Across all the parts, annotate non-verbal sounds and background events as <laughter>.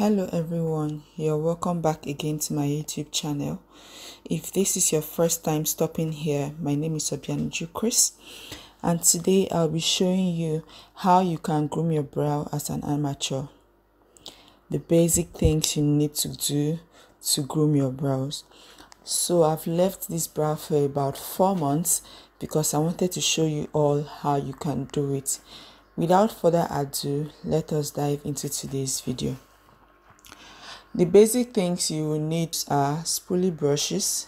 hello everyone. You're welcome back again to my youtube channel. If this is your first time stopping here my name is Obianuju Kris and today I'll be showing you how you can groom your brow as an amateur. The basic things you need to do to groom your brows. So I've left this brow for about four months because I wanted to show you all how you can do it. Without further ado let us dive into today's video the basic things you will need are spoolie brushes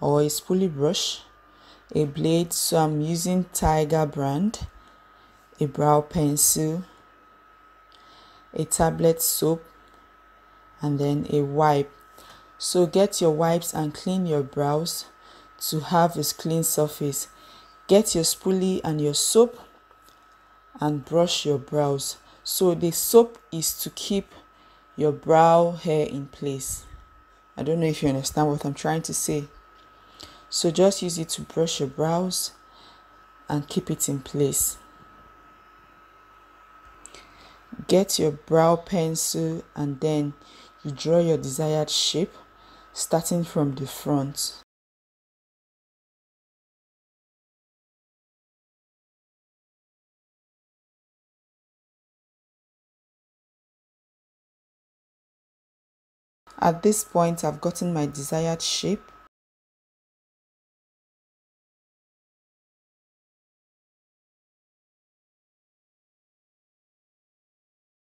or a spoolie brush, a blade, so I'm using Tiger brand, a brow pencil, a tablet soap, and then a wipe. So get your wipes and clean your brows to have a clean surface. Get your spoolie and your soap and brush your brows. So the soap is to keep your brow hair in place. I don't know if you understand what I'm trying to say. So just use it to brush your brows and keep it in place. Get your brow pencil and then you draw your desired shape starting from the front. At this point, I've gotten my desired shape.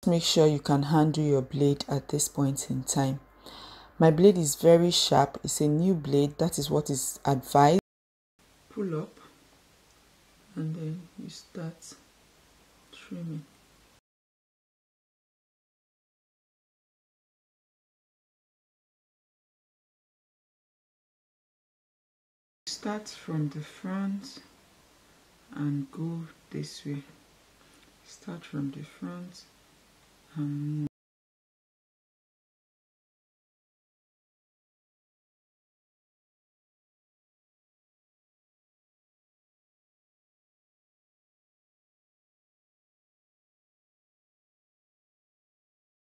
Make sure you can handle your blade at this point in time. My blade is very sharp. It's a new blade. That is what is advised. Pull up and then you start trimming. Start from the front and go this way start from the front and move.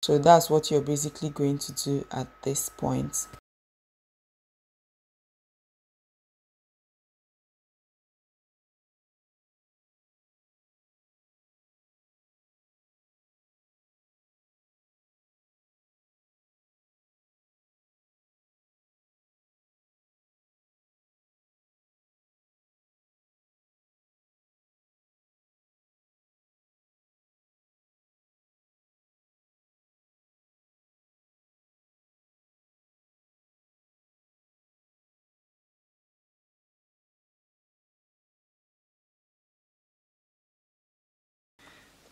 So that's what you're basically going to do at this point.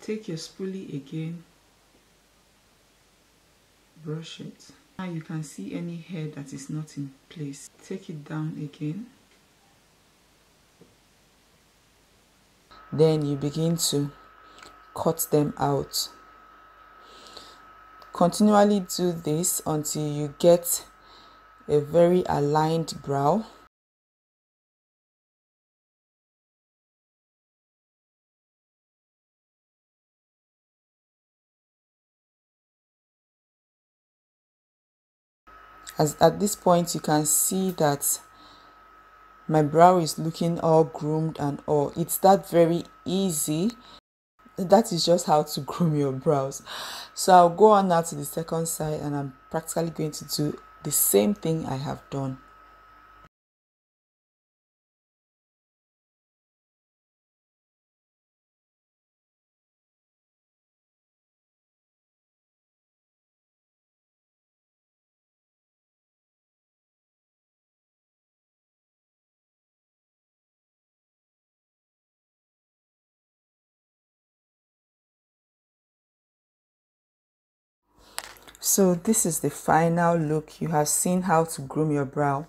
Take your spoolie again brush it. Now you can see any hair that is not in place. Take it down again. Then you begin to cut them out. Continually do this until you get a very aligned brow as at this point you can see that my brow is looking all groomed and all. It's that very easy. That is just how to <laughs> groom your brows. So i'll go on now to the second side and i'm practically going to do the same thing i have done So this is the final look. You have seen how to groom your brow.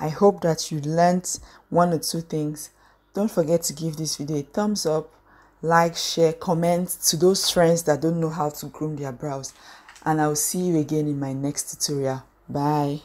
I hope that you learned one or two things. Don't forget to give this video a thumbs up, like, share, comment to those friends that don't know how to groom their brows. And I'll see you again in my next tutorial. Bye.